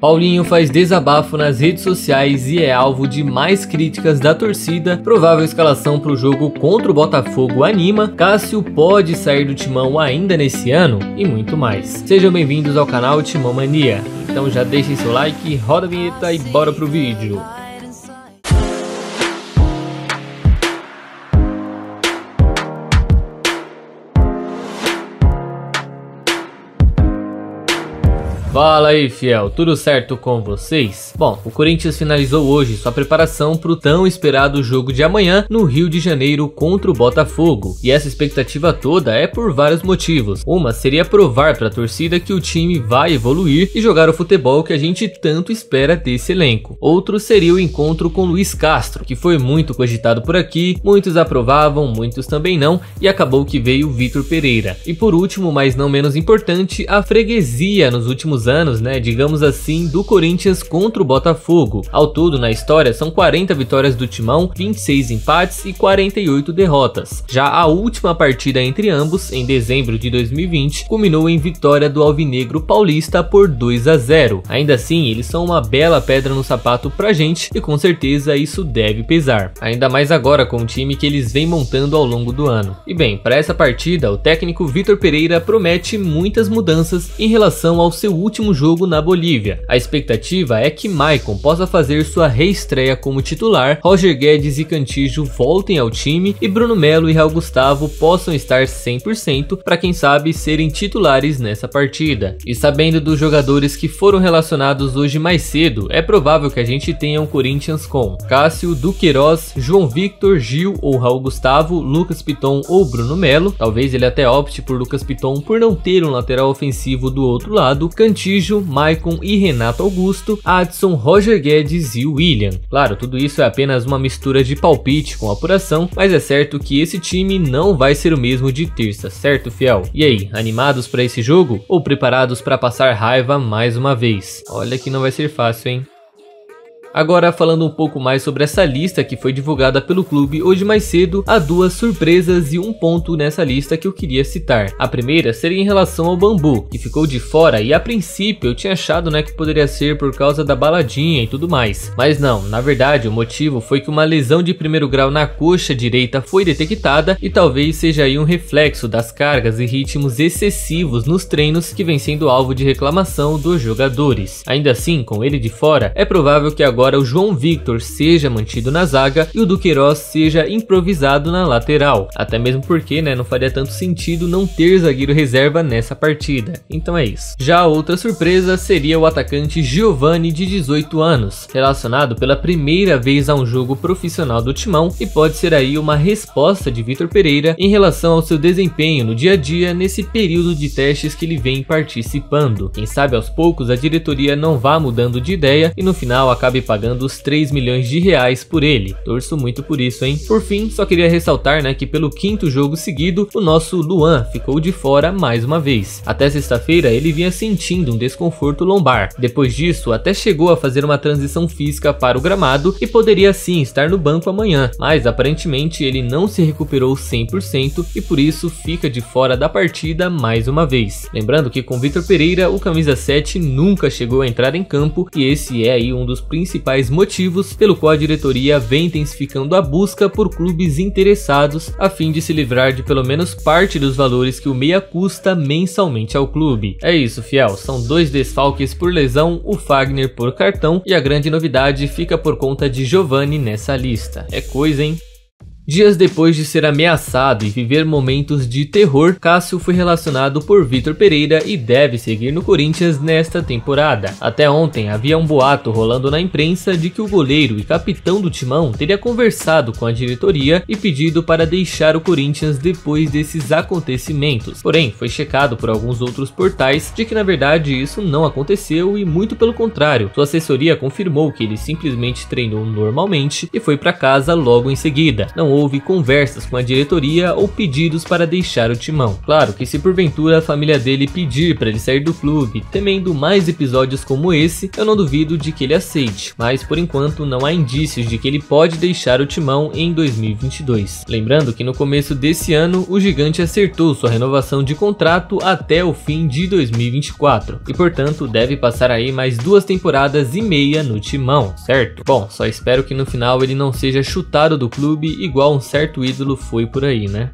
Paulinho faz desabafo nas redes sociais e é alvo de mais críticas da torcida. Provável escalação para o jogo contra o Botafogo anima. Cássio pode sair do timão ainda nesse ano e muito mais. Sejam bem-vindos ao canal Timão Mania. Então já deixem seu like, roda a vinheta e bora pro vídeo. Fala aí, fiel, tudo certo com vocês? Bom, o Corinthians finalizou hoje sua preparação para o tão esperado jogo de amanhã no Rio de Janeiro contra o Botafogo. E essa expectativa toda é por vários motivos. Uma seria provar para a torcida que o time vai evoluir e jogar o futebol que a gente tanto espera desse elenco. Outro seria o encontro com Luiz Castro, que foi muito cogitado por aqui, muitos aprovavam, muitos também não, e acabou que veio Vitor Pereira. E por último, mas não menos importante, a freguesia nos últimos anos, né, digamos assim, do Corinthians contra o Botafogo. Ao todo, na história, são 40 vitórias do Timão, 26 empates e 48 derrotas. Já a última partida entre ambos, em dezembro de 2020, culminou em vitória do Alvinegro Paulista por 2 a 0. Ainda assim, eles são uma bela pedra no sapato pra gente e com certeza isso deve pesar. Ainda mais agora com o time que eles vêm montando ao longo do ano. E bem, para essa partida, o técnico Vitor Pereira promete muitas mudanças em relação ao seu último último jogo na Bolívia. A expectativa é que Maicon possa fazer sua reestreia como titular, Roger Guedes e Cantijo voltem ao time e Bruno Melo e Raul Gustavo possam estar 100% para quem sabe serem titulares nessa partida. E sabendo dos jogadores que foram relacionados hoje mais cedo, é provável que a gente tenha um Corinthians com Cássio, Duqueiroz, João Victor, Gil ou Raul Gustavo, Lucas Piton ou Bruno Melo. Talvez ele até opte por Lucas Piton por não ter um lateral ofensivo do outro lado. Cantijo Montijo, Maicon e Renato Augusto, Adson, Roger Guedes e William. Claro, tudo isso é apenas uma mistura de palpite com apuração, mas é certo que esse time não vai ser o mesmo de terça, certo, fiel? E aí, animados para esse jogo ou preparados para passar raiva mais uma vez? Olha que não vai ser fácil, hein? Agora falando um pouco mais sobre essa lista que foi divulgada pelo clube hoje mais cedo, há duas surpresas e um ponto nessa lista que eu queria citar. A primeira seria em relação ao Bambu, que ficou de fora e a princípio eu tinha achado né, que poderia ser por causa da baladinha e tudo mais. Mas não, na verdade o motivo foi que uma lesão de primeiro grau na coxa direita foi detectada e talvez seja aí um reflexo das cargas e ritmos excessivos nos treinos que vem sendo alvo de reclamação dos jogadores. Ainda assim, com ele de fora, é provável que agora agora o João Victor seja mantido na zaga e o Duqueiroz seja improvisado na lateral. Até mesmo porque né, não faria tanto sentido não ter zagueiro reserva nessa partida. Então é isso. Já outra surpresa seria o atacante Giovanni de 18 anos, relacionado pela primeira vez a um jogo profissional do Timão e pode ser aí uma resposta de Vitor Pereira em relação ao seu desempenho no dia a dia nesse período de testes que ele vem participando. Quem sabe aos poucos a diretoria não vá mudando de ideia e no final acabe pagando os 3 milhões de reais por ele. Torço muito por isso, hein? Por fim, só queria ressaltar né, que pelo quinto jogo seguido, o nosso Luan ficou de fora mais uma vez. Até sexta-feira ele vinha sentindo um desconforto lombar. Depois disso, até chegou a fazer uma transição física para o gramado e poderia sim estar no banco amanhã, mas aparentemente ele não se recuperou 100% e por isso fica de fora da partida mais uma vez. Lembrando que com Vitor Pereira, o camisa 7 nunca chegou a entrar em campo e esse é aí um dos principais principais motivos pelo qual a diretoria vem intensificando a busca por clubes interessados a fim de se livrar de pelo menos parte dos valores que o meia custa mensalmente ao clube. É isso, fiel, são dois desfalques por lesão, o Fagner por cartão e a grande novidade fica por conta de Giovanni nessa lista. É coisa, hein? Dias depois de ser ameaçado e viver momentos de terror, Cássio foi relacionado por Vitor Pereira e deve seguir no Corinthians nesta temporada. Até ontem havia um boato rolando na imprensa de que o goleiro e capitão do timão teria conversado com a diretoria e pedido para deixar o Corinthians depois desses acontecimentos. Porém, foi checado por alguns outros portais de que na verdade isso não aconteceu e muito pelo contrário. Sua assessoria confirmou que ele simplesmente treinou normalmente e foi para casa logo em seguida. Não houve conversas com a diretoria ou pedidos para deixar o timão. Claro que se porventura a família dele pedir para ele sair do clube, temendo mais episódios como esse, eu não duvido de que ele aceite, mas por enquanto não há indícios de que ele pode deixar o timão em 2022. Lembrando que no começo desse ano o gigante acertou sua renovação de contrato até o fim de 2024 e portanto deve passar aí mais duas temporadas e meia no timão, certo? Bom, só espero que no final ele não seja chutado do clube igual um certo ídolo foi por aí, né?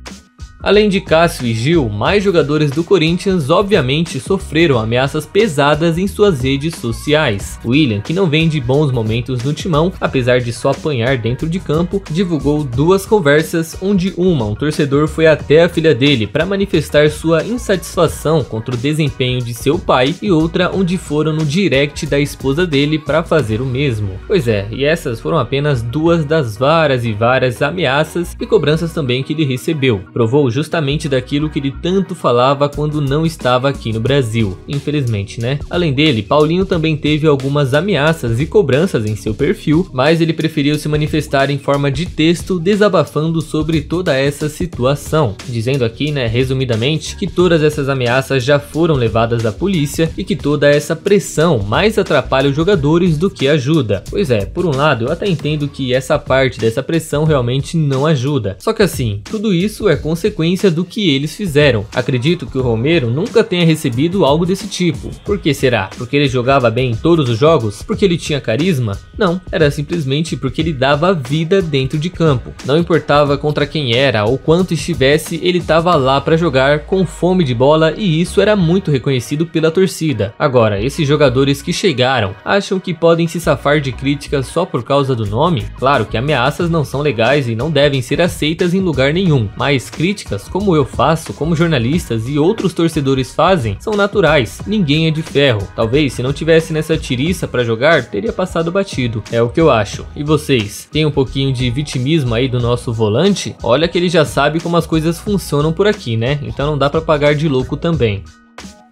Além de Cássio e Gil, mais jogadores do Corinthians obviamente sofreram ameaças pesadas em suas redes sociais. William, que não vem de bons momentos no timão, apesar de só apanhar dentro de campo, divulgou duas conversas onde uma, um torcedor foi até a filha dele para manifestar sua insatisfação contra o desempenho de seu pai e outra onde foram no direct da esposa dele para fazer o mesmo. Pois é, e essas foram apenas duas das várias e várias ameaças e cobranças também que ele recebeu. Provou justamente daquilo que ele tanto falava quando não estava aqui no Brasil, infelizmente, né? Além dele, Paulinho também teve algumas ameaças e cobranças em seu perfil, mas ele preferiu se manifestar em forma de texto desabafando sobre toda essa situação, dizendo aqui, né, resumidamente, que todas essas ameaças já foram levadas à polícia e que toda essa pressão mais atrapalha os jogadores do que ajuda. Pois é, por um lado, eu até entendo que essa parte dessa pressão realmente não ajuda. Só que assim, tudo isso é consequência consequência do que eles fizeram. Acredito que o Romero nunca tenha recebido algo desse tipo. Por que será? Porque ele jogava bem em todos os jogos? Porque ele tinha carisma? Não, era simplesmente porque ele dava vida dentro de campo. Não importava contra quem era ou quanto estivesse, ele estava lá para jogar com fome de bola e isso era muito reconhecido pela torcida. Agora, esses jogadores que chegaram acham que podem se safar de críticas só por causa do nome? Claro que ameaças não são legais e não devem ser aceitas em lugar nenhum, mas críticas críticas, como eu faço, como jornalistas e outros torcedores fazem, são naturais. Ninguém é de ferro. Talvez se não tivesse nessa tiriça para jogar, teria passado batido. É o que eu acho. E vocês? Tem um pouquinho de vitimismo aí do nosso volante? Olha que ele já sabe como as coisas funcionam por aqui, né? Então não dá para pagar de louco também.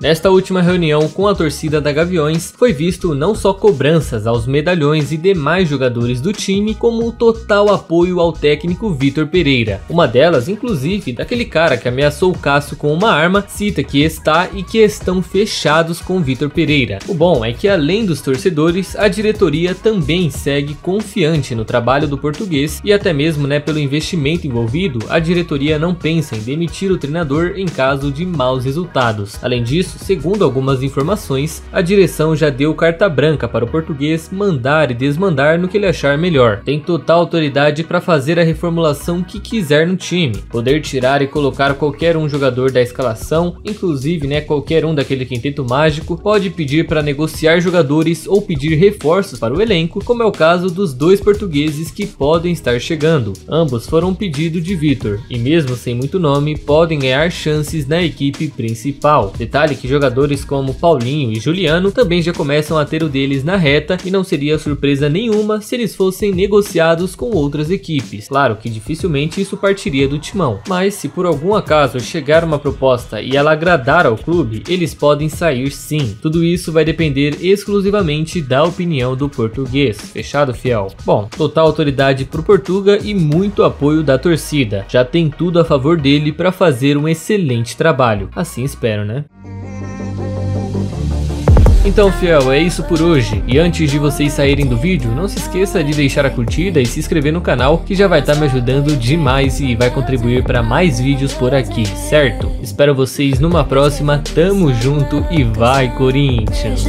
Nesta última reunião com a torcida da Gaviões, foi visto não só cobranças aos medalhões e demais jogadores do time, como o total apoio ao técnico Vitor Pereira. Uma delas, inclusive, daquele cara que ameaçou o Cássio com uma arma, cita que está e que estão fechados com Vitor Pereira. O bom é que além dos torcedores, a diretoria também segue confiante no trabalho do português e até mesmo né, pelo investimento envolvido, a diretoria não pensa em demitir o treinador em caso de maus resultados. Além disso, segundo algumas informações, a direção já deu carta branca para o português mandar e desmandar no que ele achar melhor. Tem total autoridade para fazer a reformulação que quiser no time, poder tirar e colocar qualquer um jogador da escalação, inclusive né, qualquer um daquele quinteto mágico, pode pedir para negociar jogadores ou pedir reforços para o elenco, como é o caso dos dois portugueses que podem estar chegando. Ambos foram pedido de Vitor, e mesmo sem muito nome, podem ganhar chances na equipe principal. Detalhe que jogadores como Paulinho e Juliano também já começam a ter o deles na reta e não seria surpresa nenhuma se eles fossem negociados com outras equipes. Claro que dificilmente isso partiria do timão, mas se por algum acaso chegar uma proposta e ela agradar ao clube, eles podem sair sim. Tudo isso vai depender exclusivamente da opinião do português. Fechado, fiel? Bom, total autoridade pro Portuga e muito apoio da torcida. Já tem tudo a favor dele para fazer um excelente trabalho. Assim espero, né? Então, fiel, é isso por hoje. E antes de vocês saírem do vídeo, não se esqueça de deixar a curtida e se inscrever no canal, que já vai estar tá me ajudando demais e vai contribuir para mais vídeos por aqui, certo? Espero vocês numa próxima, tamo junto e vai Corinthians!